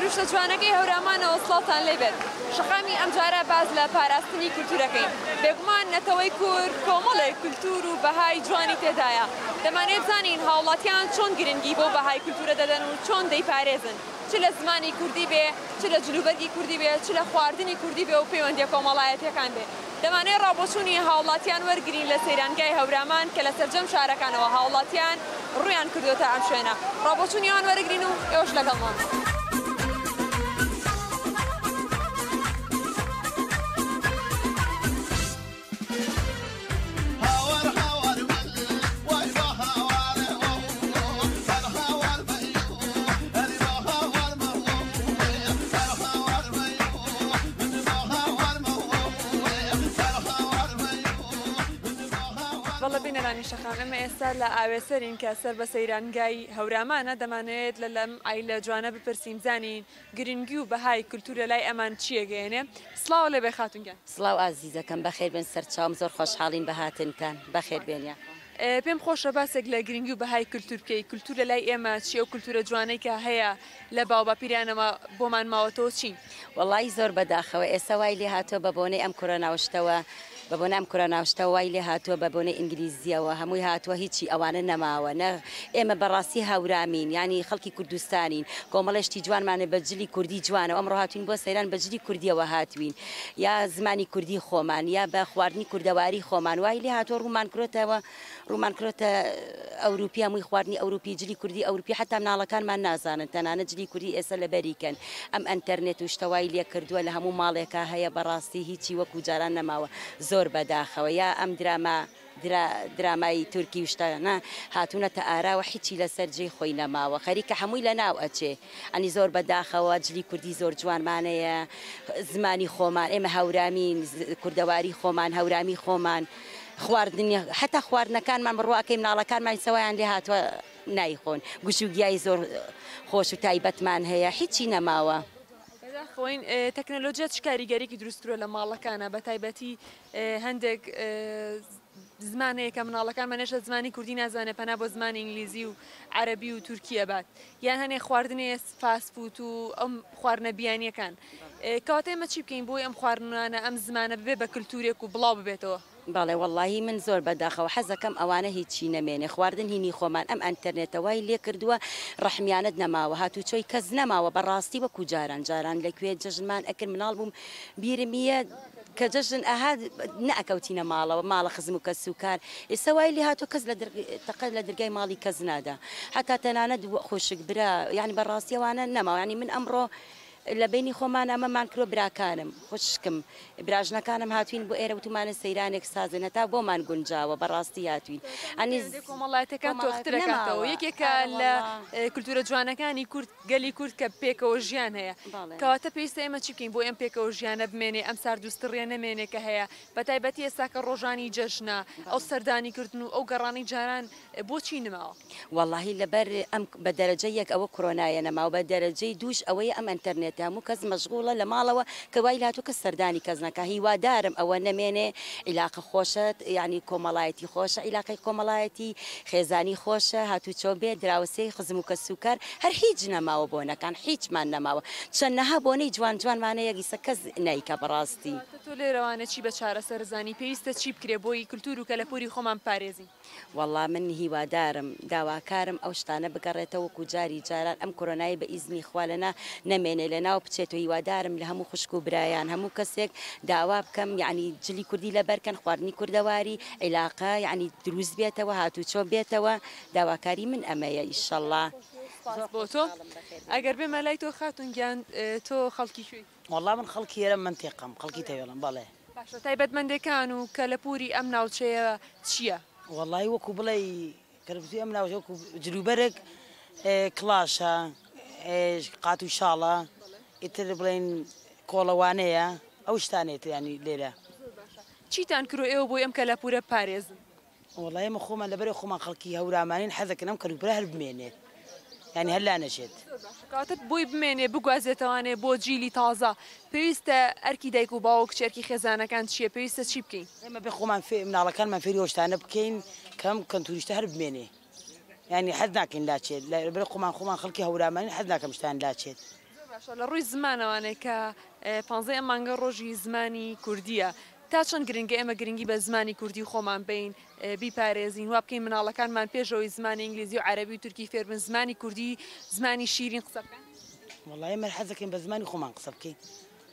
سروشتە جوانەکەی هەورامانەوە سڵتان لێبێت شقامی ئەمجارە باز لە پاراستنی کولتورەکەین بێگومان نەتەوەی کورد کۆمەڵی کولتور و بەهای جوانی تێدایە دەمانێت زانین هاوڵاتیان چۆن گرنگی بۆ بەهای کولتورە دەدەن و چۆن دەیپارێزن چ لە زمانی کوردی بێ چ لە جلوبەرگی کوردی بێ چ لە خواردنی کوردی بێ و پەیوەندی کۆمەڵایەتەکان بێ دەمانێت ڕابۆچوونی هاوڵاتیان وەرگین لە سەیرانگای هەورامان کە لە سەررجەم شارەکانەوە هاوڵاتیان ڕویان کردوتە ئەم شوێنە ڕابۆچوونیان وەرەگرین و ئێوەش لەگەڵمان. بینەرانی شەخانەمە ئێستا لە ئاوێسەرین کە سەر بە سەیرانگای هەورامانە دەمانێت لە لەم ئایلە جوانە بپرسیم زانین گرنگی و بەهای کولتورە لای ئەمان چیەگەێنێ سلااو لە بێ خاتونگە سلااو ئازیزەکەم بەخێر بن سەرچاوم زۆر خۆشحاڵین بەهاتنکان بەخێر بێنە. پێم خۆشە باسێک لە گرنگی و بەهای کولتور بکەی کولتور لە لای ئێمە چی ئەو کولتورە جوانەی کە هەیە لە باوبا پیرانەوە بۆمان ماوەتەوە چین وڵی زۆر بەداخەوە ئێستا وای لێ هاتۆ بە بۆنەی ئەم کۆرەناوشتەوە بە بۆ نام کۆرانناوشتە وای لێ هاتووە بە بۆنە ئینگلیزیەوە هەمووی هاتووە هیچی ئەوانە نەماوە نە ئێمە بەڕاستی هاورامین ینی خەڵکی کوردستانین کۆمەڵشتی جوانمانە بەجلی کوردی جوانە ئەم ڕهاتوین بۆ سەیران بەجلی کوردیەوە هاتوین یا زمانی کوردی خۆمان یا بە خواردنی کوردەواری خۆمان وای لێ هاتووە ڕوومان کرۆتەوە ڕوومان کرۆتە ئەوروپیا مووی خواردنی ئەوروپی جلی کوردی ئەوروپی حتا ناڵەکانمان نازانن تەنانە جلی کوردی ئێستا لە بەریکەن ئەم ئەتەرنێت و شتەوای لێ کردووە لە هەموو ماڵێکا هەیە بەڕاستی هیچی وەکو جاران نەماوە زۆر زۆر بەداخەوە یا ئەم درامە درامایی تورکی وشتانە هاتوونەتە ئاراوە هیچی لەسەر جێ خۆی نەماوە خەریکە هەمووی لە ناو ئەچێ ئەنی زۆر بەداخەوە جلی کوردی زۆر جوانمانەیە زمانی خۆمان ئێمە هەورامی کوردەواری خۆمان هەورامی خۆمان خواردنی حتا خواردنەکانمان بڕواکەی مناڵەکانمان سەوایان لێ هاتووە نایخۆن گوشوگیایی زۆر خۆش و تایبەتمان هەیە هیچی نەماوە. خۆین تەکنەلۆجیە چ کاریگەرێکی دروسترە لە ماڵەکانە بە تایبەتی هەندێک زمانەیە کە مناڵەکان منێشە زمانی کوردی نازانێ پەنا بۆ زمانی ئینگلیزی و عەربی و تورکیە بات یان هەنێ خواردنێ فاسپوت و ئەم خواردنە بیانیەکان کاتێمە چی بکەین بۆی ئەم خواردنانە ئەم زمانە ببێ بە کللتورێک و بڵاو ببێتەوە باڵێ واللهی من زۆر بەداخەوە حەزەکەم ئەوانە هیچی نەمێنێ خواردن هینی خۆمان ئەم ئەتەرنێتەوەی لێ کردووە ڕحمیانت نەماوە هاتوو چۆی کەس نەماوە بەڕاستی وەکو جاران جاران لەکوێ جژمان ئەکرد مناڵ بووم بیرمیە کە جژن ئاهاد نەکەوتینە ماڵەوە ماڵە خزم و کە سوکار ئێسەوای لێ هاتو کەس تەقەت لە دررگای ماڵی کەس نادا حتا تەنانە خۆشک برا یعنی بەڕاستیەوانە نەماوە ینی من ئەمڕۆ لە بینی خۆمان ئەمەمان کرۆ براکانم خوشکم براژنەکانم هاتوین بۆ ئێرە وتمانە سەیرانێک سازن هەتا بۆمان گونجاوە بەڕاستی هاتوین ئەنی کۆمەڵایەتەکان تۆخترەکاتەوە یەکێکە لە کولتورە جوانەکانی کورد گەلی کورد کە پێکەوە ژیان هەیە کەواتە پێویستە ئێمە چیکەین بۆ ئەم پێکەوە ژیانە بمێنێ ئەم سار دوستڕێ نەمێنێ کە هەیە بە تایبەتی ئێستاکە ڕۆژانی جەژنا ئەو سەردانی کردن و ئەو گەڕانی جاران بۆچی نماوە واللهی لەبەر ئەم بە دەرەجە یەک ئەوە کۆنایە نەماوە بە دەرەجەی دوش ئەوەی ئەم ئەتەرنێت بێت هەموو کەس مەشغوڵە لە ماڵەوە کە وای لاتو کە سەردانی کەس نەکە هیوادارم ئەوە نەمێنێ عیلاقە خۆشت ینی کۆمەڵایەتی خۆشە عیلاقی کۆمەڵایەتی خێزانی خۆشە هاتوو چۆ بێ دراوسی خزم و کە سوکار هەر هیچ نەماوە بۆنەکان هیچمان نەماوە چەندەها بۆنەی جوان جوانمانە یەگیسە کەس نیکە بەڕاستی تۆ لێرەوانە چی بە چارە سەرزانی پێویستە چی بکرێ بۆی کللتور و کە لە پوری خۆمان پارێزی والله من هیوادارم داواکارم ئەو شتانە بگەڕێتەوە وەکو جاری جاران ئەم کۆرۆنایی بە ئیزنی خوالەنا نەمێنێ لە لەناو بچێت و هیوادارم لە هەموو خوشک و برایان هەموو کەسێک داوا بکەم یعنی جلی کوردی لە بەرکەن خواردنی کوردەواری عیلاقە یعنی دروست بێتەوە هاتوو چۆ بێتەوە داواکاری من ئەمەیە ئیشەله بۆ تۆ ئەگەر بێ مەلای تۆ خاتون گیان تۆ خەڵکی شوی وەڵام من خەڵکی هێرە من تێقم خەڵکی تەوێڵم بەڵێ باشە تایبەتمەندەکان و کە لە پووری ئەم ناوچەیە چییە؟ وەڵی وەکو بڵێ کەرفزی ئەم ناوچە وەکو جلوبەرێک کلاشە قات و شاڵە ئیتربڵین کۆڵەوانەیە لا بورا باريز والله يا مخوما لا بري خوما خلقي لە پورە پارێزم وڵی ئمە خۆمان لەبەر خۆمان خەڵکی هەورامانین حەزەکەم کەلوپرە هەر بمێنێت ینی يعني هەر لا نەشێت کاتت بۆی بمێنێ بگوازێتوانێ بۆ جیلی تازە پێویستە ئەرکی دایک و باوە کچێرکی خێزانەکان في من على كان ما في خۆمان فێ بكين كم كنت بکەین کەم کەنتوریشتە هەر بمێنێ ینی يعني حەز ناکەین لاچێت خوما خلقي خۆمان خەڵکی هەورامانین حەز ناکەم لا لاچێت لە ڕووی زمانەوانێکە پانزەیە مانگە ڕۆژی زمانی کوردیە. تا چەند گرنگگە ئێمە گرنگی بە زمانی کوردی خۆمان بین بیپارێزین و بکەین مناڵەکانمان پێشەوەی زمانی ئینگلیزی و عربی و تورکی فێربن زمانی کوردی زمانی شیرین قسەکەن وڵی مەرحەزەکەین بە زمانی خۆمان قسە بکەین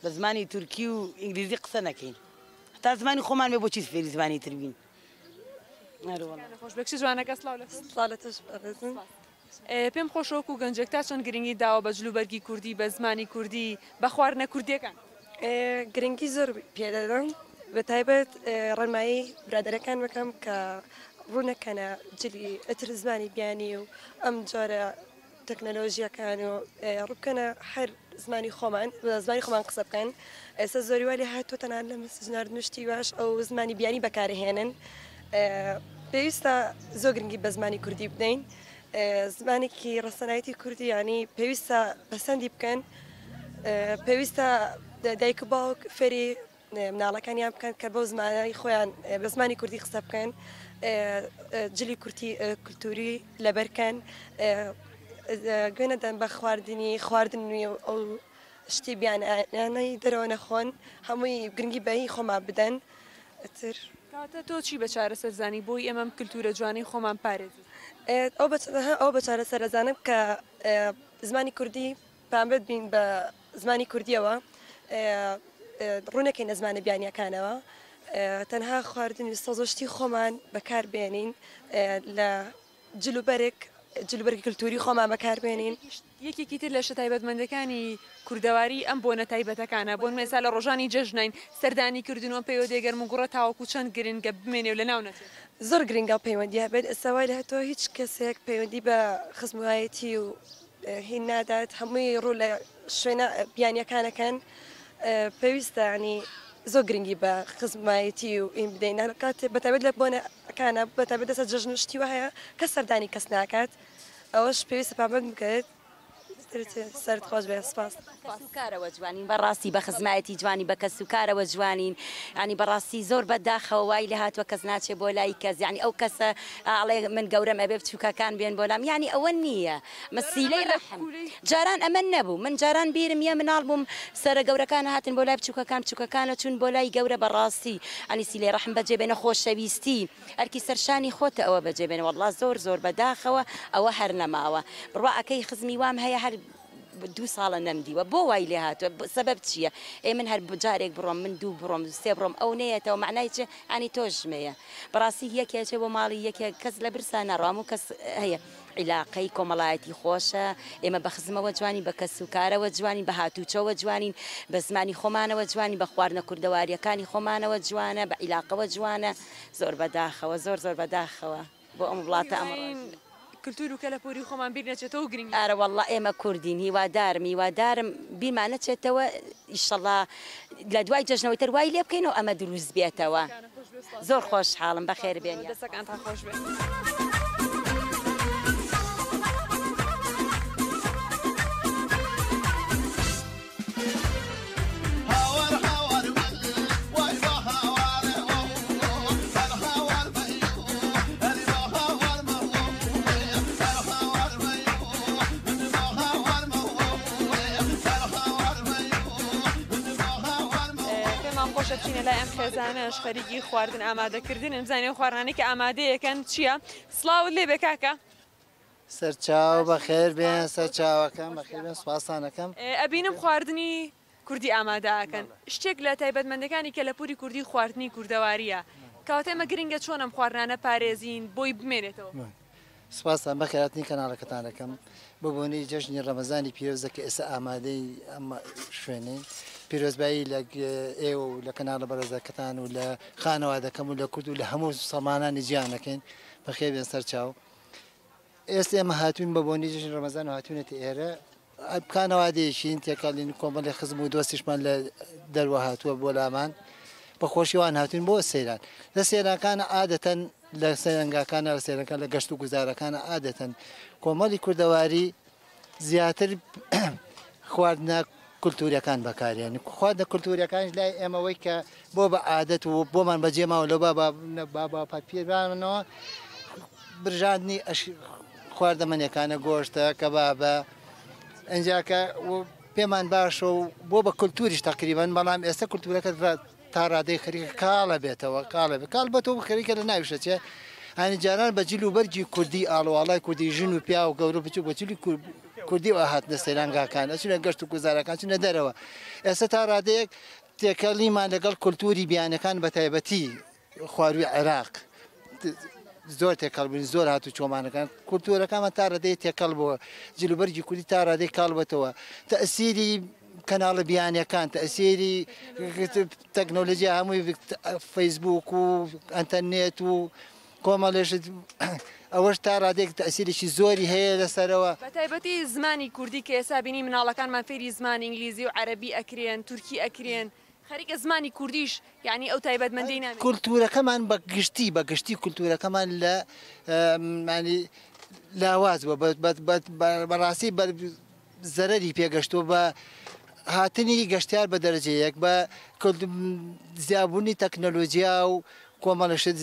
بە زمانی تورکی و ئینگلیزی قسە نەکەین تا زمانی خۆمان بێ بۆچی فێری زمانی تربین خۆش بەکش جوانەکە سلااو لە ساڵە تەش بەزن. پێم خۆشۆک و گەنجێکتا چۆن گرنگی داوە بە جلوبەرگی کوردی بە زمانی کوردی بە خواردنە کوردیەکان گرنگی زۆر پێدەدەن بە تایبەت ڕێنمایی برادەرەکان بەکەم کە ڕوونەکەنە جلی ئەتر زمانی بیانی و ئەم جۆرە تەکنەلۆژیەکان و ڕووکەنە هەر زمانی خۆمان زمانی خۆمان قسە بکەن ئێستا زۆری والی هاتوۆ تەنان لە مەسجنار نوشتی باش ئەو زمانی بیانی بەکارهێنن پێویستە زۆ گرنگی بە زمانی کوردی بدەین. زمانێکی ڕسەنایەتی کوردی ینی پێویستە بەسەندی بکەن پێویستە دایک باوک فێری مناڵەکانیان بکەن کە بەو زمانی خۆیان بە زمانی کوردی قسە بکەن جلی کورتی کللتوری لەبەرکەن گوێنە دەن بە خواردنی خواردن نوێ ئەو شتی بیانیانەی دەرەوە نەخۆن هەمووی گرنگی بەی خۆما بدەن ئەتر تۆ چی بە چارەسەرزانی بۆی ئەمەم کللتورە جوانی خۆمان پارێزی ئەو بەتەنەها ئەو بە چارەسەرەزانم کە زمانی کوردی پامبێت بین بە زمانی کوردیەوە ڕوونەکەی نەزمانە بیانیەکانەوە تەنها خواردنی سەزشتی خۆمان بەکاربێنین لە جلوبەرێک جلوبەرگی کللتوری خۆمان بەکاربێنین یەکێکی تر لە شتایبەتمەندەکانی کوردەواری ئەم بۆنە تایبەتەکانە بۆن مێسا لە ڕۆژانی جەژنین سەردانی کردنەوە پێوە دێگەرم و گوڕە تاوەکو چەند گرنگە بمێنێ لە ناونە زۆر گرنگە پەیوەندی بێت ئەسەوای هەتۆ هیچ کەسێک پەیوەندی بە خزمایەتی و هین نادات هەمووی ڕوو لە شوێنە بیانیەکانەکەن پێویستانی زۆر گرنگی بە خزمایەتی و ئین بدەین کات بەتابێت لە بۆنەکانە بەتابێت دەسە جژن شتی وهەیە کە سەردانی کەس ناکات ئەوەش پێویستە پابند بکەێت سرت خۆش بێ سپاس سوکارەوە جوانین بەڕاستی بە خزمایەتی جوانی بە کە سوکارەوە جوانین ینی بەڕاستی زۆر بەداخەوە وای لە هاتووە کەس ناچێ بۆ لای کەس ینی ئەو کەسە ئاڵێ من گەورەم ئەبێ بچووکەکان بێن بۆلام ینی يعني ئەوە نییە مەسیلەی ڕحم جاران ئەمە نەبوو من جاران بیرم یە مناڵ بووم سرە گەورەکانە هاتن بۆ لای بچووکەکان بچووکەکانە چون بۆ يعني لای گەورە بەڕاستی ئەنی سیلەی ڕحم بەجێ بێنە خۆشەویستی ئەرکی سەرشانی خۆتە ئەوە بەجێ بێنەوە وڵات زۆر زۆر بەداخەوە ئەوە هەر نەماوە بڕواەکەی خزمی وام هەیە هەر دوو ساڵە نەمدیوە بۆ وای لێ هاتووە سبب چییە ئێ من هەر بجارێک بڕۆم من دوو بڕۆم سێ بڕۆم ئەو نەیەتەوە معنای چێ ئانی تۆژمەیە بەڕاستی یەکێکێ بۆ ماڵی یەکێک کەس لە برسان نەڕام و کەس هەیە. عیلاقەی کۆمەڵایەتی خۆشە ئێمە بە خزمەوە جوانی بە کەس وکارەوە جوانی بە هاتوچەوە جوانین بە زمانی خۆمانەوە جوانی بە خواردنە کوردەواریەکانی خۆمانەوە جوانە بە عیلاقەوە جوانە زۆر بەداخەوە زۆر زۆر بەداخەوە بۆ ئەم وڵاتە ئەمڕین. کللتور و کە لە پۆری خۆمان بیر نەچێتەوە گرنگ ئارە وله ئێمە کوردین هیوادارم هیوادارم بیرمان نەچێتەوە ئیشەڵا لە دوای جژنەوەی تر وای لێ بکەینەوە ئەمە دروست بێتەوە زۆر خۆشحاڵم بەخێر بێن دەسەکان تا خۆش بێن. ئەوزانەش خەریکی خواردن ئامادەکردن ئەمزانێ خواردانێکی ئامادەیەکەن چییە؟ سلااوت لێ بێکاکە؟ سەرچاو بە خێر بێن سەرچاوەکەم بە خێبێن سوپاسانەکەم ئەبینم خواردنی کوردی ئامادەکەن شتێک لە تایبەتمەندەکانی کە لە پوری کوردی خواردنی کووردەواریە کاواتێ مە گرنگە چۆنم خواردانە پارێزین بۆی بمێنێتەوە. سپاسان بەخێراتنی کەناڵەکەتانەکەم ببوونی جەژنی ڕەمەزانی پیرۆزەکە ئێستا ئامادەی ئەمە شوێنین پیرۆزبایی لە ئێوە و لە کەناڵە بەرەزەکەتان و لە خانەوادەکەم و لە کورد و لە هەموو سەمانانی جیانەکەین بەخێ بێن سەر چاو ئێستا ئێمە هاتوون بە بۆنی جژن ڕەمەزان و هاتوونێتی ئێرە بکانەوادەیەشین تێکالین کۆمەڵی خزم و دۆستیشمان لە دەروە هاتووە بۆ لامان بەخۆشیوان هاتوین بۆ سەیران لە سێراکانە عادەتەن لە سەرنگاکانە لە سێرەکان لە گەشت و گوزارەکانە عادەتەن کۆمەڵی کوردەواری زیاتر خواردنە کولتوریەکان بەکارێن خوادە کولتوریەکانش لای ئێمەوەی کە بۆ بە عادەت و بۆمان بەجێماوە لە بابا پاپیرانەوە برژاندنی خواردەمەنیەکانە گۆشتە کە با بە ئەنجاکە پێمان باشە و بۆ بە کولتوریش تقریبان بەڵام ئێستا کولتورەکەت تا ڕادەی خەریکە کاڵە بێتەوە کاڵە بێت کاڵ بەەوە خەریکە لە ناویشە چێ هەنی جاران بە جللو بەرجی کوردی ئاڵواڵای کوردی ژن و پیا و گەورە بچوو بەچلی کوردی و هات دەستەیرانگاکان ئەچونە گەشت و گوزارەکان چونە دەرەوە ئێستا تا ڕادەیەک تێکەلیمان لەگەڵ کولتوری بیانەکان بە تایبەتی خواروی عێراق زۆر تێکەڵبوون زۆر هاتو چۆمانەکان کولتورەکانمان تا ڕدەی تێکەڵ بووە جلوبەرگی کوردی تا ڕادەی کاڵبەتەوە تەسیری کەناڵە بیانیەکان تەسیری تەکنۆلژی هەمووی فەیسبوک و ئەتەرنێت و کۆمەڵێشت ئەوەش تا ڕادێک تەسیریشی زۆری هەیە لەسەرەوە بەتایبەتی زمانی کوردی کە ئێسا بینی مناڵەکانمان فێری زمانی ئینگلیزی و عەربی ئەکرێن تورکی ئەکرێن. خەریکە زمانی کوردیش یعنی ئەو تایبەتمەندی نام کولتورەکەمان بە گشتی بە گشتی کولتورەکەمان لە معنی لاواز بە بەڕاستی زەرری پێگەشتۆ بە هاتنی گەشتار بە دەرجەیەک بە زیابوونی تەکنەلۆجییا و کۆمەڵشت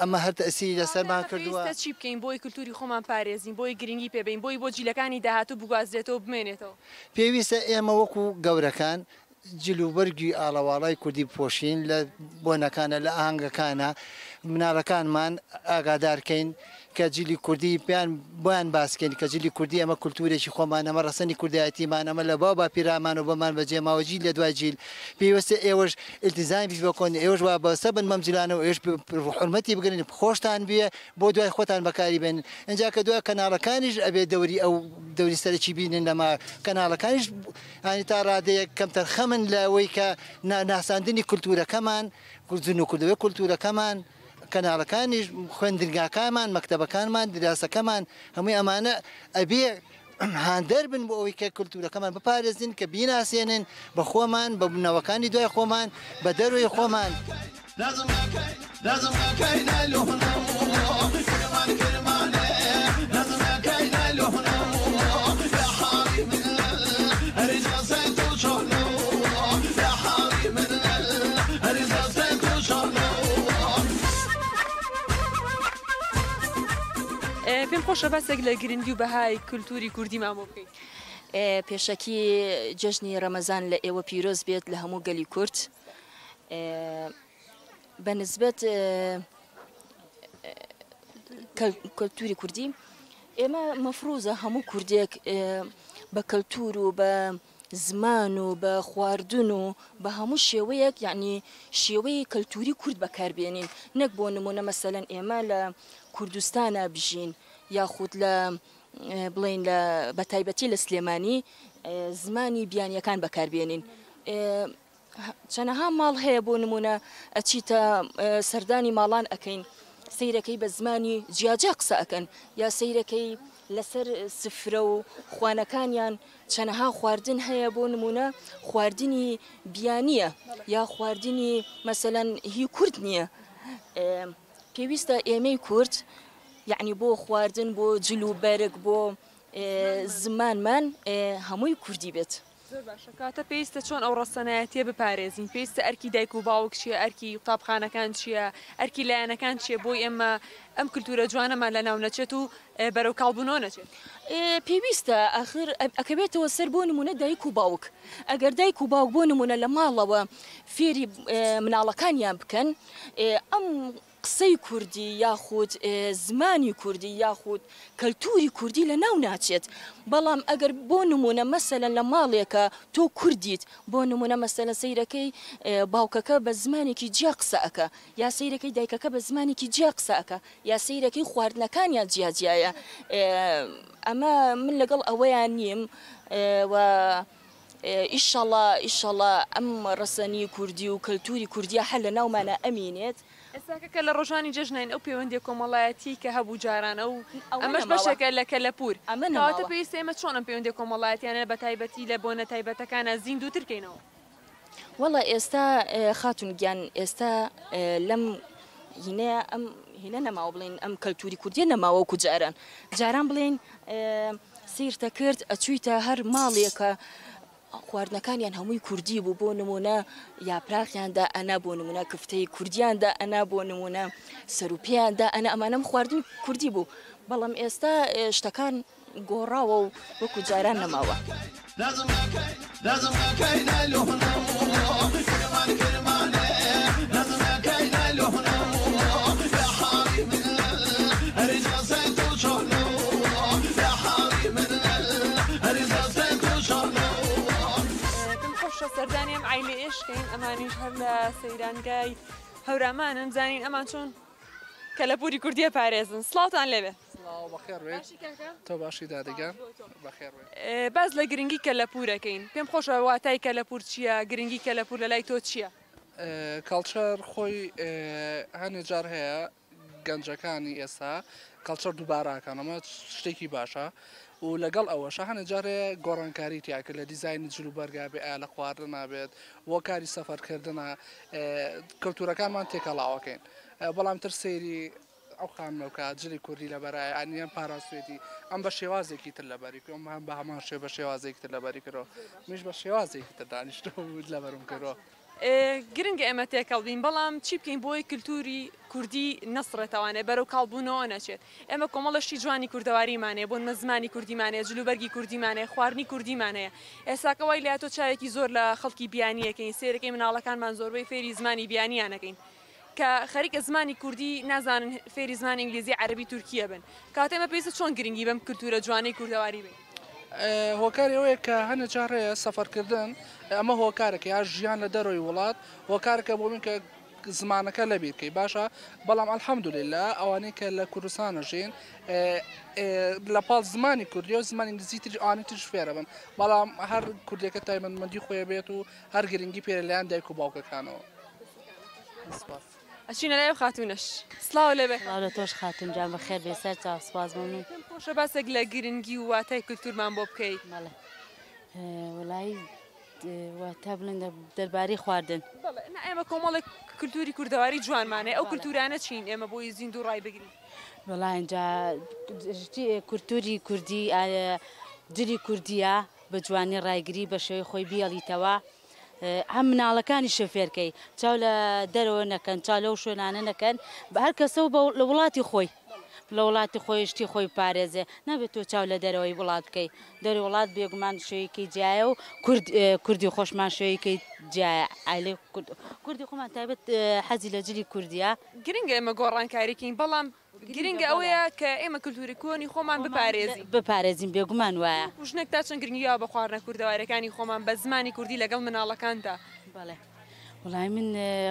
ئەمە هەر ئەسی لەسەرمان کردووە چی بکەین بۆی کللتوری خۆمان پارێزین بۆی گرنگی پێبین بۆی بۆ جیلەکانی داهاتوو بگوازرێتەوە بمێنێتەوە پێویستە ئێمە وەکو گەورەکان جلوبەرگی ئاڵەواڵای کوردی پۆشین لە بۆنەکانە لە ئاهنگەکانە منارەکانمان ئاگادارکەین کە جلی کوردی پیان بۆیان باسکەین کە جلی کوردی ئەمە کولتورێکی خۆمان ئەمە ڕسەنی کوردایەتیمان ئەمە لە باو با پیرامان و بەمان بە جێماوەجی لە دوای جیل پێوەستە ئێوەش التیزان بیش بکۆن ئێوەش وا بەسە بن مەم جلانە و ئێش حرمەتی بگرن خۆشتان بێ بۆ دوای خۆتان بەکاری بێن ئەجا کە دوای کەناڵەکانیش ئەبێ دەوری ئەو دەوری سەرکی بینن لەما کەناڵەکانیش ئانی تا ڕادەیە کەمتەر خەمن لەوەی کە ناساندنی کولتورەکەمان کوردزن و کوردەوە کولتورەکەمان کەناڵەکانیش خوێندنگاکانمان مەکتتەبەکانمان دراسەکەمان هەمووی ئەمانە ئەبێ هاندەر بن بۆ ئەوەی کە کولتورەکەمان بپارێزین کە بیناسیێنن بە خۆمان بە بنەوەکانی دوای خۆمان بە دەروی خۆمان. لازم لازم پێم خۆشە بەسێک لە گرنگی و بەهای کولتوری کوردی مامۆ بکەین. پێشەکی جەژنی ڕەمەزان لە ئێوە پیرۆز بێت لە هەموو گەلی کورت بە نسبەت کەلتوری کوردی ئێمە مەفروزە هەموو کوردێک بە کەلتور و بە زمان و بە خواردن و بە هەموو شێوەیەک یعنی شێوەی کەلتوری کورد بەکاربێنین نەک بۆ نمونە مەسەلەن ئێمە لە کوردستانە بژین یاخود لە بڵین لە بەتایبەتی لە سلێمانی زمانی بیانیەکان بەکاربیێنین. چەنەها ماڵ هەیە بۆ نمونە ئەچیتە سەردانی ماڵان ئەەکەین سیرەکەی بە زمانی جیاجا قسە ئەەکەن یا سیرەکەی لەسەر سفرە و خوانەکانیان چەنەها خواردن هەیە بۆ نمونە خواردنی بیانیە یا خواردنی مەسەەن هی کورد نییە پێویستە ئێمەی کورد یعنی بۆ خواردن بۆ جلوبەرگ بۆ زمانمان هەمووی کوردی بێت. کاتە پێویستە چۆن ئەو ڕستەنایەتە بپارێزین پێویستە ئەرکی دایک و باوک چیە ئەرکی قوتابخانەکان چییە ئەرکی لایەنەکان چیە بۆی ئێمە ئەم کللتورە جوانەمان لە ناو نەچێت و بەرەو کاڵبوونەوە نەچێت پێویستە ئەخر ئەکەبێتەوە سەر بۆ نمونە دایک و باوک ئەگەر دایک و باوک بۆ نمونە لە ماڵەوە فێری مناڵەکانیان بکەن ئەم قسەی کوردی یاخود زمانی کوردی یاخود کەلتوری کوردی لە ناو ناچێت بەڵام ئەگەر بۆ نمونە مەسەلەن لە ماڵێکە تۆ کوردیت بۆ نمونە مەسەلە سیرەکەی باوکەکە بە زمانێکی جیا قسەەکە یا سیرەکەی دایکەکە بە زمانێکی جیا قسەەکە یا سیرەکەی خواردنەکانیان جیاجیایە ئەمە من لەگەڵ ئەوەیان نیم ئیشەڵە ئیشەڵە ئەم ڕسەنی کوردی و کەلتوری کوردیا هەل لە ناومانە ئەمینێت. ئێستاکەکە لە ڕۆژانی جژنین ئەو پەیوەندی کۆمەڵایەتی کە هەبوو جارانە و ئەمەش بەشەکە لە کەلەپور ئەمەنەوەتە پێویست ئێمە چۆنم پەیوەندی کۆمەڵایەتیانە بە تایبەتی لە بۆنە تایبەتەکانە زیند دووترکەینەوە وەڵە ئێستا خاتون گیان ئێستا لەم هینەیە ئەم هینە نەماوە بڵین ئەم کەلتوری کوردیە نەماوە و جاران جاران بڵین سیرتە کرد ئەچوویتە هەر ماڵێکە خواردنەکانیان هەمووی کوردی بوو بۆ نمونە یاپراخیاندا ئەنا بۆ نمونە کفتەی کوردیاندا ئەنا بۆ نمونە سەروپیاندا ئەنا ئەمانەم خواردن کوردی بوو بەڵام ئێستا شتەکان گۆڕاوە و وەکو جاران نەماوە. لازم لازم دەکەین ئەمانیش هەر لە سەیرانگای هەورامانم زانین ئەمان چۆن کە لە پوری کوردیە پارێزن سڵاوان لەوێ تۆ باشی دادەگەن باز لە گرنگی کە لە پورەکەین پێم خۆشە واتای کە لە پور چییە گرنگی کە لە پور لە لای تۆ چییە؟ کاڵچەر خۆی هەنێ جار هەیە گەنجەکانی ئێستا کاڵچەر دووباراکانەمە شتێکی باشە. و لەگەڵ ئەوە شەهانە جارێ گۆڕانکاری تیاکە لە دیزایانی جلو بەرگابێ ئا لە خواردە نابێت بۆ کاری سەفەرکردنە کەلتورەکانمان تێکەڵاوەکەین بەڵام تر سێری ئەو خانمەکە جلی کوردی لە بەرای ئەنیان پاراستێتی ئەم بە شێوازێکی تر لە بەری کۆم هەم بە هەمان شێ بە شێوازێکی تر لە بەری کردەوە میش بە شێوازێکی تر دانیشتەوە بود لە بەرم کردەوە. گرنگگە ئەمە تێکەڵبین بەڵام چی بکەین بۆی کللتوری کوردی نسرێتەوانێ بەرەو کاڵبوونەوە نەچێت ئێمە کۆمەڵەشی جوانی کوردەواریمانەیە بۆ نەزمانی کوردیمانەیە جلوبەرگی کوردیمانەیە خواردنی کوردیمانەیە ئێساکەوای لای تۆ چایەکی زۆر لە خەڵکی بیانیەکەین سێرەکەی مناڵەکانمان زۆربەی فێری زمانی بیانیانەکەین. کە خەریکە زمانی کوردی نازانن فێری زمان ئینگلیزی عربی تورکیە بن کاتێمە پێویستە چۆن گرنگی بەم کللتورە جوانەی کوردەواری بین هۆکاری ئەوەیە کە هەنە جارڕێ سەفەرکردن ئەمە هۆکارێکی یا ژیان لە دەرەوەی وڵات هۆکارەکە بۆ منکە زمانەکە لەبییرکەی باشە بەڵام ئەلحەمدولی لە ئەوانەی کە لە کوردستانە ژین لە پاڵ زمانی کوردی و زمانی نزیتر ئاانی تش فێرە بن بەڵام هەر کوردەکە تایمەندمەندی خۆی بێت و هەر گرنگی پێرە لایەن دایک و باوکەکانەوە. ئەچینە لای خاتونەش سلااو لەبێ لە تۆش خاتون جام بە خێر بێسەر چاسوازمون پۆشە باسێک لە گرنگی و واتای کللتورمان بۆ بکەیت مەڵە وڵی واتە بڵند دەرباری خواردن ئێمە کۆمەڵێک کللتوری کوردەواری جوانمانێ ئەو کللتورانە چین ئێمە بۆی زیند و ڕای بگرین وڵاینجا کولتوری کوردی جری کوردیە بە جوانی ڕایگری بە شێوەی خۆی بیڵیتەوە هەم مناڵەکانی شەفێرکەی چاو لە دەرەوە نەکەن چا لەو شوێنانە نەکەن بە هەر کەسە لە وڵاتی خۆی لە وڵاتی خۆیشتی خۆی پارێزێ نابێت تۆ چاو لە دەرەوەی وڵات بکەی دەری وڵات بێگومان شوەیەکی جیایە و کوردی خۆشمان شوەیەکی جیایە کوردی خۆمان تابێت حەزی لە جلی کوردیا گرنگە ئمە گۆڕانکاریکەین بەڵام گرنگگە ئەوەیە کە ئێمە کللتوری کۆنی خۆمان بپارێزی بپارێزیم بێگومان وایە ژنێک تا چەند گرنگی یا بە خواردنە کووردەوارەکانی خۆمان بە زمانی کوردی لەگەڵ مناڵەکاندا بڵێ. وڵای من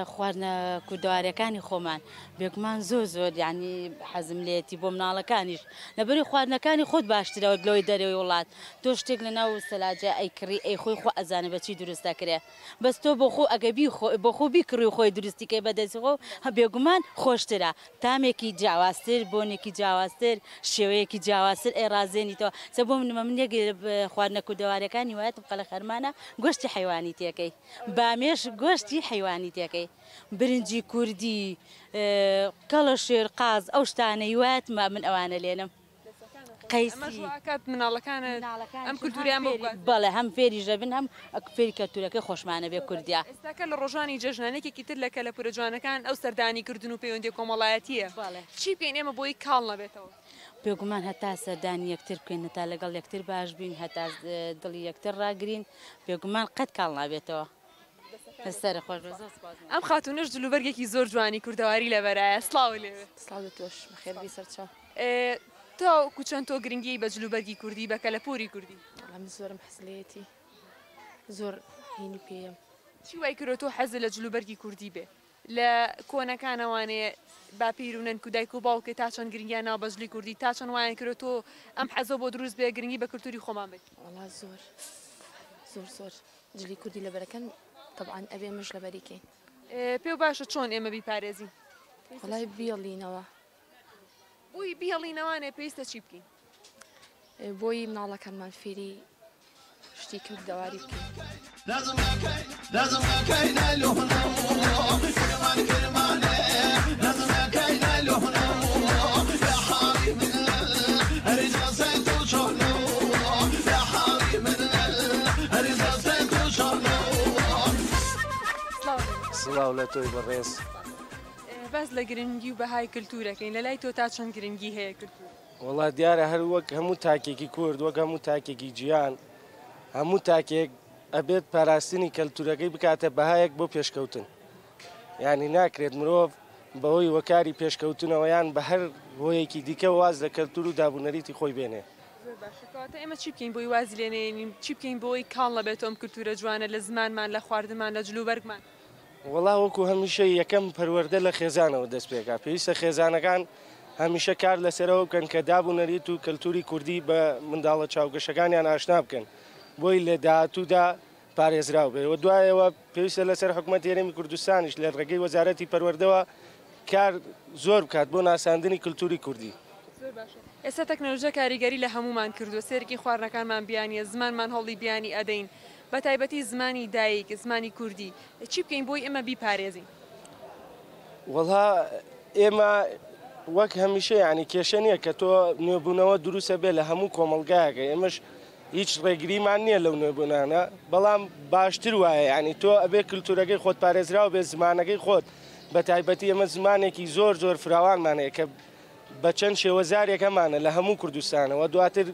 خواردە کوردوارەکانی خۆمان بێکمان زۆ زۆر ینی حەزم لێتی بۆ مناڵەکانیش لەبەری خواردنەکانی خۆت باشترەوە لەوەی دەرەوەی وڵات تۆ شتێک لە ناو سەلاجە ئەیکڕی ئەی خۆی خۆ ئەزانە بەچی دروستەکرێ بەس تۆ بۆ خۆ ئەگەبی بۆ خۆ بیکڕی خۆی درستیکەی بەدەستی خۆ هەبێگومان خۆشترە تامێکی جیاواستر بۆنێکی جیاواستر شێوەیەکی جیاواستر ئێڕازێنیتەوە سە بۆ منمە من نەگەێ خواردنە کوردەوارەکانی وایەت بقە لە خەرمانە گۆشتی حیوانی تێەکەی بامێش گۆشتی حیوانی تێەکەی برنجی کوردی کەڵە شێر قاز ئەو شتانەی وات ما من ئەوانە لێنم ئەم کولتوریان بەڵێ هەم فێری ژەبن هەم فێری کەلتورەکەی خۆشمانە بێ کوردیا ئێستاکە لە ڕۆژانی جژنانێکێکی تر لەکە لە پرۆجوانەکان ئەو سەردانیکردن و پەیوەندی کۆمەڵایەتیە چی پێین ئێمە بۆی کاڵ نەبێتەوە پێگومان هەتا سەردانی یەکتر بکەین تا لەگەڵ یەکتر باش بین هەتا دڵی یەکتر ڕاگرین پێگومان قەت کاڵ نابێتەوە. ام خۆش ئەم خاتونەش دلوبەرگێکی زور جوانی کوردەواری لەبەرایە سلااو لێ سلااو تۆش بەخێبی سەرچاو إيه، تا کوچەند تو گرنگی بە جلوبەرگی کردی بەکە لە کردی من زۆرم حەزلێتی زور هینی پێم چی وای کرۆ تۆ حەز لە جلوبەرگی کوردی بێ لە کۆنەکانەوانێ باپیرونەن کودایک و باوکە تا چەند گرنگیان ناو بەجلی کوردی تا چەند وایە کرێت تۆ ئەم حەزۆ بۆ دروست بێ گرنگی بە کللتوری خۆمان بێت زور زور زور جلی کردی لبرکن طبعاان ئەبێ مش لە بەریکەین پێ باشە چۆن ئێمە بیپارێزی وڵی بیڵینەوە بووی بیڵینەوانێ پێویستە چی بکەین بۆی مناڵەکانمان فێری شتی کرد دەواری بکەین لازم لازم کرمانە سڵاو لە تۆی بەڕێز بەس لە گرنگی و بەهای کللتورەکەین لە لای تۆ تا چەند گرنگی هەیە کردو وڵات دیارە هەرو وەک هەموو تاکێکی کورد وەک هەموو تاکێکی گیان هەموو تاکێک ئەبێت پاراستنی کەلتورەکەی بکاتە بەهایەک بۆ پێشکەوتن یعنی ناکرێت مرۆڤ بەهۆی وەکاری پێشکەوتنەوە یان بە هەر هۆیەکی دیکە واز لە کەلتور و دابوونەریتی خۆی بێنێ ئێمە چی بکەین بۆی وازی لێنێنین چی بکەین بۆی کاڵ لەبێت ئەم کللتورە جوانە لە زمانمان لە خواردمان لە جلوبەرگمان وڵا وەکو هەمیشە یەکەم پەروەەردە لە خێزانەوە دەست پێکا پێویستە خێزانەکان هەمیشە کار لەسەرەوە بکەن کە داب و نەریت و کەلتوری کوردی بە منداڵە چاوگەشەکانیان ئاشنا بکەن بۆی لە داهاتوودا پارێزراو بێەوە دوایەوە پێویستە لەسەر حکوومەت هێرمی کوردستانیش لە ڕێگەی وەزارەتی پەروەردەوە کار زۆر بکات بۆ ناساندنی کللتوری کوردی. ئێستا تەکنەلژە کاریگەری لە هەمومان کردو سێرکی خواردنەکانمان بیانی زمانمان هەڵی بیانی ئەدەین بە تایبەتی زمانی دایک زمانی کوردی چی بکەین بۆی ئێمە بیپارێزی وەڵها ئێمە وەک هەمیشە ینی کێشە نییە کە تۆ نوێبوونەوە دروستە بێ لە هەموو کۆمەلگایەکە ئێمەش هیچ ڕێگریمان نییە لەو نوێبوونانە بەڵام باشتر وایە ینی تۆ ئەبێ کللتورەکەی خۆت پارێزراوە بێ زمانەکەی خۆت بە تایبەتی ئەمە زمانێکی زۆر زۆر فراوانمانەیە کە بە چەند شێوەزارێکەکەمانە لە هەموو کوردستانەوە دواتر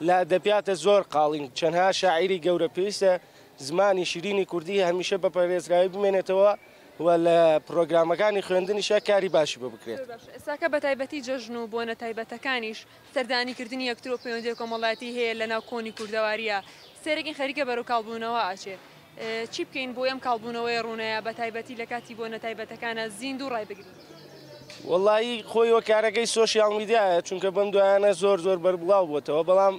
لا دەپاتە زۆر قاڵین چەندها شاعری گەورە پێویستە زمانی شیرینی کوردی هەمیشە بە پەرێزراوی بمێنێتەوە و لە پرۆگرامەکانی خوێندنیشە کاری باشی بە بکرێت ئێستاکە بە تایبەتی جەژن و بۆنە تایبەتەکانیش سەردانیکردنی یەکترۆ پەیوەندی کۆمەڵاتی هەیە لە ناو کۆنی کوردەواریە سێرەگین خەریکە بەرەوکڵبوونەوە ئاچێت چی بکەین بۆ ئەم کاڵبوونەوەی ڕوونەیە بە تایبەتی لە کاتی بۆ نەتایبەتەکانە زیند و ڕای بگرین. وڵایی خۆی وە کارەکەی سۆشیال میدیایە چونکە بم دوایانە زۆر زۆر بەربڵاو بووتەوە بەڵام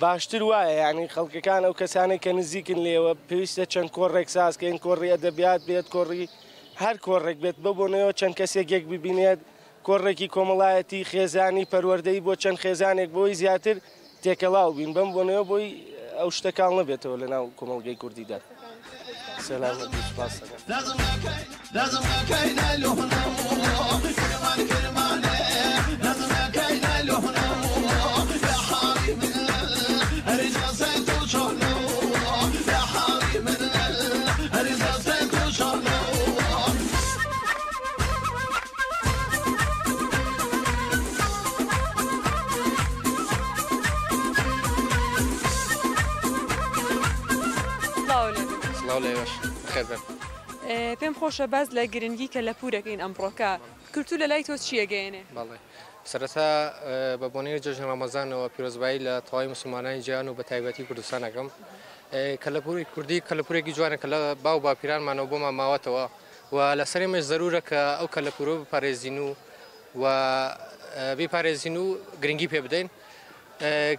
باشتر وایە یعنی خەڵکەکان ئەو کەسانی کە نزیکن لێوە پێویستە چەند کۆڕێک سازکەین کۆڕی ئەدەبیات بێت کۆڕی هەر کۆڕێک بێت ببوونەوە چەند کەسێکێک ببینێت کۆڕێکی کۆمەڵایەتی خێزانی پەروەەردەی بۆ چەند خێزانێک بۆی زیاتر تێکەڵاو بین بم بۆنەوە بۆی ئەو شتەکان نەبێتەوە لەناو کۆمەلگەی کوردیدا. سلامة لازم لازم كاين لهنا كرمان كرمان پێم خۆشە باز لە گرنگی کە لە پورەکەین ئەمڕۆکە کلتو لە لای تۆ چیەگەێنێ بەڵێ سەرەتا بە بۆنەی جژن ڕەمەزانەوە پیرۆزبایی لە تەواوی مسلمانانی جیان و بە تایبەتی کوردستانەکەم کەلەپوری کوردی کەلەپورێکی جوانە کە لە باو باپیرانمانەوە بۆمان ماوەتەوە و لە سەری مەش ضرورە کە ئەو کەلەپورۆ بپارێزین و و بیپارێزین و گرنگی پێ بدەین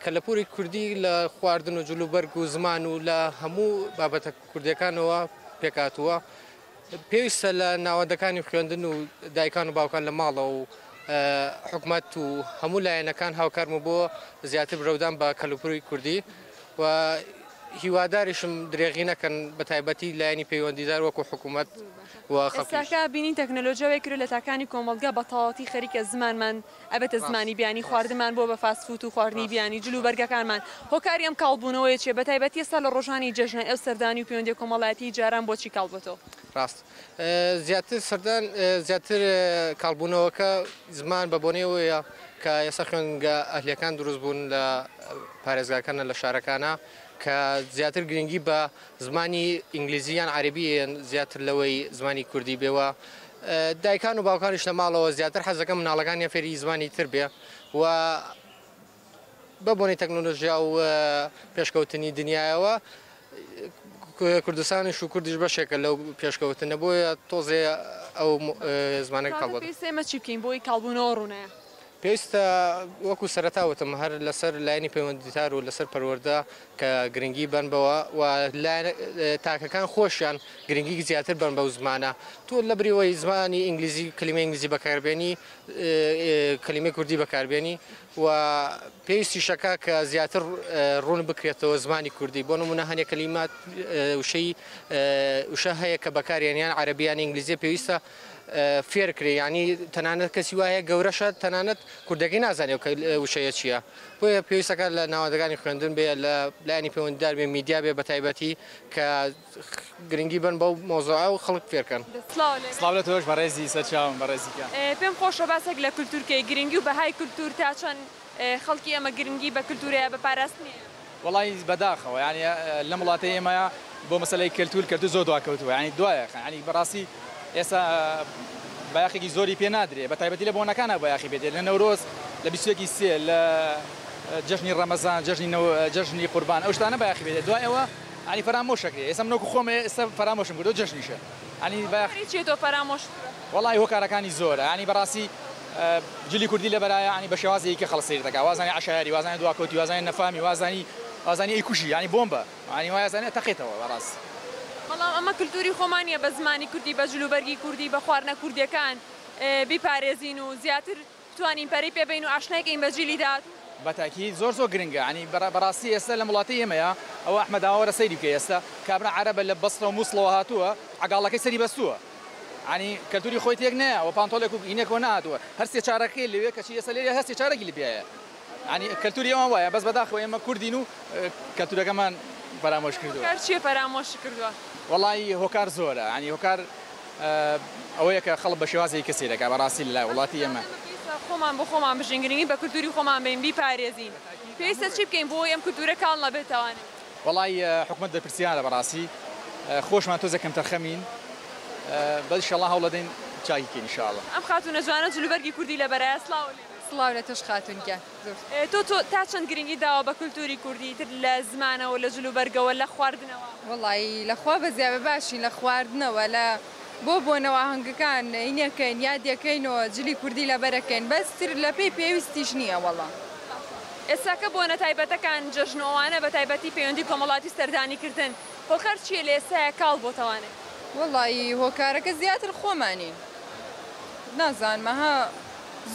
کەلەپوری کوردی لە خواردن و جلوبەرگ و زمان و لە هەموو بابەتە کوردەکانەوە پێکاتوە پێویستە لە ناوەندەکانی خوێندن و دایکان و باوکان لە ماڵە و حکومت و هەموو لایەنەکان هاوکارمە بۆ زیاتر برەودان بە کەلوپوری کوردی و هیواداریشم درێغی نەکەن بە تایبەتی لایەنی پەیوەندیدار وەکو حکوومەت ئێستاکە بینی تەکنەلۆژیەوەی کرد لە تاکانی کۆمەلگە بەتەواتی خەریکە زمانمان ئەبێتە زمانی بیانی خواردمان بۆ بە فاسفوت و خواردنی بیانی جللو بەرگەکانمان هۆکاری ئەم کاڵبوونەوەی چێ بەتایبەت ێستا لە ڕۆژانی جژنە ئەو سەردانی و پەیوەندی کۆمەڵایەتی جاران بۆچی کاڵبەتەوە ڕاست زیاتر سەردان زیاتر کاڵبوونەوەکە زمان بە بۆنێەوەیە کە ئێستا خوێنگە ئەهلەکان دروست بوون لە پارێزگاکانە لە شارەکانە کە زیاتر گرنگی بە زمانی ئینگلیزییان عربیان زیاتر لەوەی زمانی کوردی بێەوە دایکان و باوکانیش لە ماڵەوە زیاتر حەزەکە مناڵەکانیان فێری زمانی تر بێ و بەبوونی تەکنۆلژیا و پێشکەوتنی دنیاەوە کوردستانیش و کوردیش بەشێکە لەو پێشکەوتنە بۆیە تۆزێ ئەو زمانێک کاڵ سێمە چی بکەین بۆی کاڵبوونەوە ڕوونەیە پێویستە وەکو سەرتاوتم هەر لەسەر لاینی پەیوەندیتار و لەسەر پەروەەردە کە گرنگی بن بەوە و تاکەکان خۆشیان گرنگی زیاتر بن بەو زمانە تۆ لە بریەوەی زمانی ئینگلیزی کللیمە ئینگلیزی بەکاربێنی کللیمە کوردی بەکاربێنی و پێویستی شەکە کە زیاتر ڕوون بکرێتەوە زمانی کوردی بۆ نمونە هەنێک کەلیمات وشەی وشە هەیە کە بەکاریانیان عربیان ئینگلیزیە پێویستە فێرکری ینی تەنانەت کەسی وایە گەورەشە تەنانەت کوردەکەی نازانێت کە وشەیە چییە بۆیە پێویستەکە لە ناوادەکانی خوێندن بێ لە لایانی پەیوەنددار بێ میدیا بێ بە تایبەتی کە گرنگی بن بەو مۆزۆە و خەڵک فێرکەن سلااو لە تۆش بەڕێزی سەرچاوم بەڕێزیکە پێم خۆشە باسێک لە کولتورکەی گرنگی و بەهای کولتور تا چەند خەڵکی ئەمە گرنگی بە کللتورەیە بە پاراست نیە وڵی بەداخەوە ینی لە وڵاتی ئێمەیە بۆ مەسلەی کەلتور کردو زۆر دواکەوتوە ینی دوایە ینی بەڕاستی ئێستا بایخێکی زۆری پێ نادرێ بە تایبەتی لە بۆنەکانە بایخی بێت لە نەورۆز لە بیستێکی سێ لە جژنی ڕەمەزان جژنی جژنی قوربان ئەو شتانە بایخی بێت دوایەوە ئەنی فرامۆشەکرێ ئێستا منۆک خۆمێ ئێستا فرامۆشم کردو جژنیشە ئەنی بایخ چێتۆ فرامۆش وڵی هۆکارەکانی زۆرە ینی بەڕاستی جلی کوردی لە بەرایە ینی بە شێوازی کە خەڵسیر دەکا وازانی عشاری وازانانی دواکۆتی وازانی نەفامی وازانی وازانی ئەیکوشی ینی بۆمبە ینی وایزانە تەقێتەوە بەڕاست. بەڵام ئەمە کللتوری خۆمانە بە زمانی کوردی بە جلوبەرگی کوردی بە خواردنە کوردیەکان بیپارێزین و زیاتر توانین پەری پێبین و عشنێکین بە جلی دات. بەتاکی زۆر زۆر گرنگە ینی بەڕاستی ئێستا لە وڵاتی ئێمەیە ئەوە ئەحمەداوەرە سەیری بکە ئێستا کابرا عربە لە بەستە و مووسڵەوە هاتووە ئەگاڵەکەی سەری بەستووە عنی کەلتوری خۆی تێک نە و پانتۆلێک و ئینەکۆ نادووە هەرسێ چارەکەی لەوێ کەچی ئێستا لێرە هەستی چارەگی لبیایە عنی کەلتوریەوە وایە بەس بەداخەوە ئێمە کوردین و کەلتورەکەمان پەرامۆش کردووە هەرچیە پەرامۆش کردووە وڵی هۆکار زۆرە عنی هۆکار ئەوەیە کە خەڵ بە شێوازی کەسی دەکات بەڕاستی لە وڵاتی ئێمە خۆمان بۆ خۆمان بژنگرنی بە کولتوری خۆمان بینبی پارێزین پێویستە چی بکەین بۆ ئەم کولتورە کاڵ نەبێتەوانێت وڵی حکومت دەپرسیارە بەڕاستی خۆشمان تۆ زەکەم تەرخەمین بەشەڵە هەوڵەدەین چاکیکە نیشاڵە ئەم خاتونە جوانە جلوبەرگی کوردی لە بەرای سلااو سلااو لە تۆش خاتونکە تۆ تۆ تا چەند گرنگی داوە بە کولتوری کوردی تر لە زمانەوە لە جلوبەرگەوە لە خواردنەوە وڵی لەخوا بە زیاوە باشین لە خواردنەوە لە بۆ بۆنەوە هەنگەکان عینەکەین یادەکەینەوە جلی کوردی لە بەرەکەین بەستر لە پێی پێویستیش نییە وەڵە. ئێستاکە بۆنە تایبەتەکان جژنەوەوانە بە تایبەتی پەیوەندی کۆمەڵاتی سەردانیکردن بۆ خەرچی لێسایە کاڵ بۆتەوانێت. وەڵی هۆکارەکە زیاتر خۆمانین نازانمەها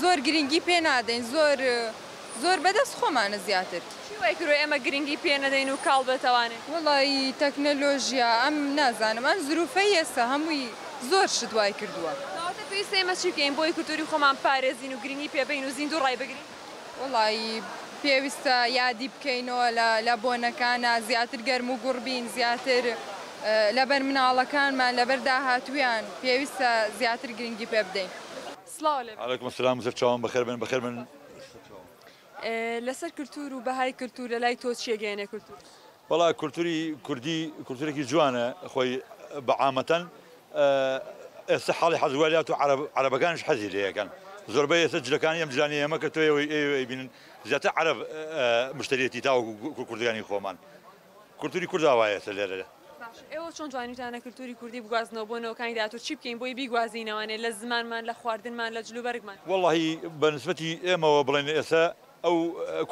زۆر گرنگی پێ نادەین زۆر زۆر بەدەست خۆمانە زیاتر وەکرۆ ئێمە گرنگی پێنەدەین و کاڵ بێتەوانێت وڵی تەکنەلۆژیا ئەم نازانمان زروفە ئێستا هەمووی زۆر شت دوای کردووە پێویست ئێمە چکەین بۆی کولتوری خۆمان پارێزین و گرنگی پێبین و زیند و ڕای بگرین وڵی پێویستە یادی بکەینەوە لە بۆنەکانە زیاتر گەرم و گوڕبین زیاتر. لەبەر مناڵەکانمان لەبەر داهاتویان پێویستە زیاتر گرنگی پێ بدەین. سلاالێکم سلام زر چاوان بەخێبن بەخێبن لەسەر کللتور و بەهای کللتور لە لای تۆ چێگەێنە کللتور. بەڵا کولتوری کوردی کولتورێکی جوانە خۆی بەعامەتەن ئێستا حاڵی حەزوالات و عربەکانش حەزی لەکەن زۆربەی ئێستا جلەکان ئەم جلانی ئەمە کە تۆی بینن زیاتر عرب مشتریەتی تاوە کوردەکانی خۆمان کولتوری کورداوایە لێرە. ئێوە چۆن جوانیتانە کللتوری کوردی بگوازنەوە بۆنەوەکانی دااتۆ چی بکەین بۆی بیگوازینەوانێ لە زمانمان لە خواردنمان لە جلوبەرگمان وڵی بەنسبەتی ئێمەوە بڵێن ئێسا ئەو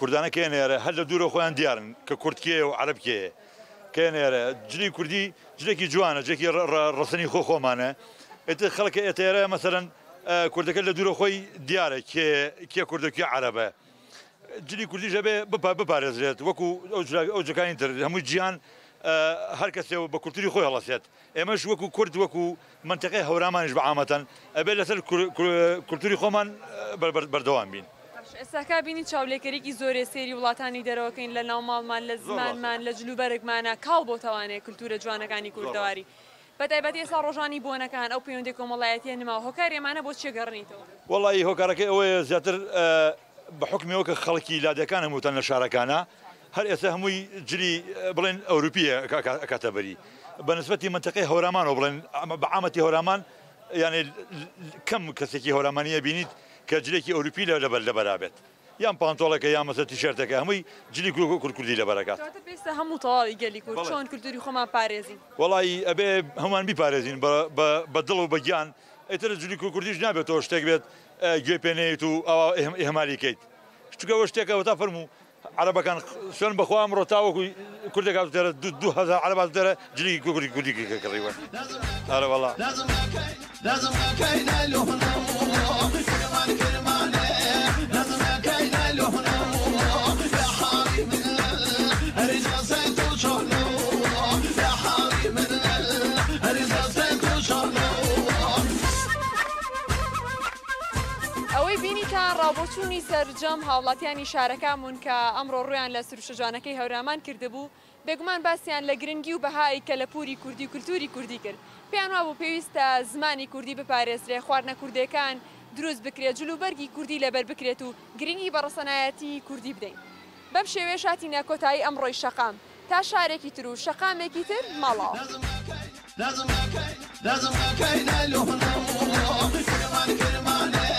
کوردانە کێنێرە هەر لە دوورە خۆیان دیارن کە کورتکیە و عربکێ کێنێرە جلی کوردی جلێکی جوانە جێکی ڕسنی خۆ خۆمانە ئێت خەڵکە ئێتێرە مەسەرەن کوردەکە لە دوورە خۆی دیارە کێ کوردەکی عربە. جلی کوردی ژەبێ بپارێزرێت وەکو ئەو جەکانی تر هەموو گیان هەر کەسێ و بە کولتوری خۆی هەڵەسێت ئێمەش وەکو کورد وەکو منتەقی هەورامانش بە ئامەتەن ئەبێ لەسەر کولتوری خۆمان بەردەوام بین. ئێستاکە بینی چاولێکەرێکی زۆرێ سێری وڵاتانی دەرەوەکەین لە ناوماڵمان لە زمانمان لە جلوبەرگمانە کاڵ بۆ توانێت کولتورە جوانەکانی کوردەواری. بەتایبەت ئێستا ڕۆژانی بۆنەکان ئەو پەیوەندی کۆمەڵایەتی نما هۆکارێمانە بۆ چێگەڕنیتەوە. وڵی هۆکارەکەی ئەوەیە زیاتر بەحکمەوە کە خەڵکی لادەکان هەمووتان لە شارەکانە هەر ئێستا هەمووی جلی بڵێن ئەوروپیە کاتەبەری بەنسبەتی منتەقی هەورامان و بڵێن بەعامەتی هەورامان یعنی کەم کەسێکی هەورامانیە بینیت کە جلێکی ئەوروپی لە لەبەر لە بەرابێت یان پانتۆڵەکە یان مەسەتی شەرتەکە هەمووی جلی کوردی لە بەرەکات هەموو تەواوی گەلی کورد چۆن کلتوری خۆمان پارێزین وڵی ئەبێ هەمان بیپارێزین بە دڵ و بەگیان ئیتر جلی کوردیش نابێتەوە شتێک بێت گوێ پێێنێت و ئەوە ئێماریکەیت شتگە شتێکەوە تا فەرمو عربەکان شوێن بەخوا ئەمڕۆ تاوەکو کوردێک دەرە دوهزار عرب دەرە جلی گوگری گوریکی کەڕیوە ئارە وڵا. بۆچوونی سەررجەم هاوڵاتیانی شارەکانمون کە ئەمڕۆ ڕویان لە سروشەجانەکەی هەورامان کردبوو دەگومان باسییان لە گرنگی و بەهایی کە لە پووری کوردی کولتوری کوردی کرد پێیان وا بوو پێویستە زمانی کوردی بپارێزرێ خواردنە کوردەکان دروست بکرێت جلوبەرگی کوردی لەبەر بکرێت و گرنگی بەڕسەنایەتی کوردی بدەین بەم شێوێ شاتی ناکۆتایی ئەمڕۆی شەقام تا شارێکی تر و شەقامێکی تر مەڵاو. لازم لازم كاين لوحنا ومواقف كمان كرمانه